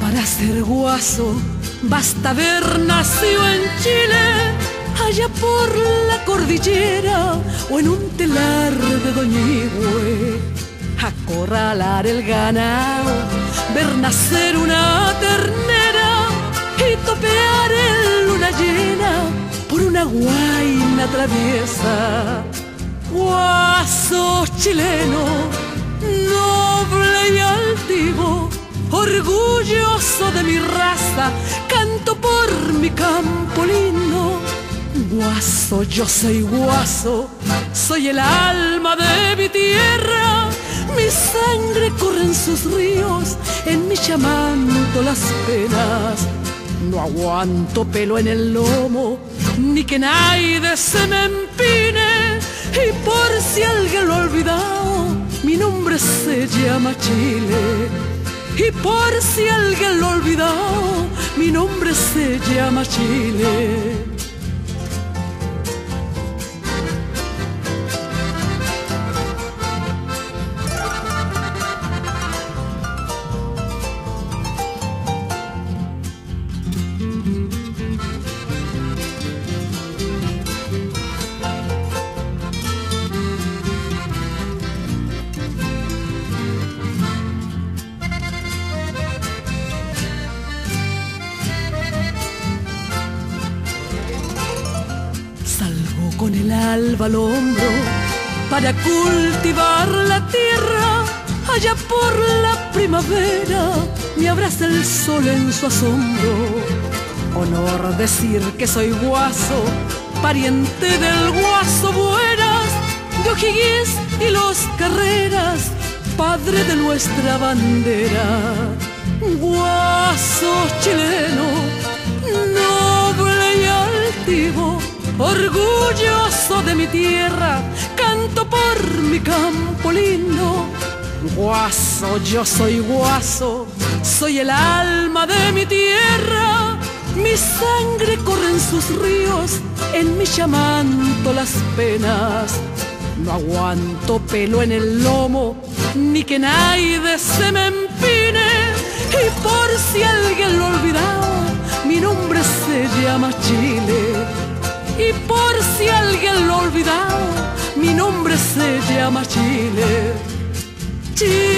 Para ser guaso, basta ver nacido en Chile, allá por la cordillera o en un telar de Doñigüe. Acorralar el ganado, ver nacer una ternera y topear en luna llena por una guaina traviesa. Guaso chileno, noble y altivo, orgulloso de mi raza, canto por mi campo lindo. Guaso, yo soy guaso, soy el alma de mi tierra, mi sangre corre en sus ríos, en mi chamanto las penas. No aguanto pelo en el lomo, ni que nadie se me empine, y por si alguien lo ha olvidado, mi nombre se llama Chile. Y por si alguien lo ha olvidado, mi nombre se llama Chile. El alba al hombro para cultivar la tierra. Allá por la primavera me abraza el sol en su asombro. Honor decir que soy guaso, pariente del guaso buenas, de O'Higgins y los Carreras, padre de nuestra bandera. Guaso chileno, orgulloso de mi tierra, canto por mi campo lindo. Guaso, yo soy guaso, soy el alma de mi tierra, mi sangre corre en sus ríos, en mi chamanto las penas. No aguanto pelo en el lomo, ni que nadie se me empine, y por si alguien lo ha olvidado, mi nombre se llama Chile. Alguien lo ha olvidado,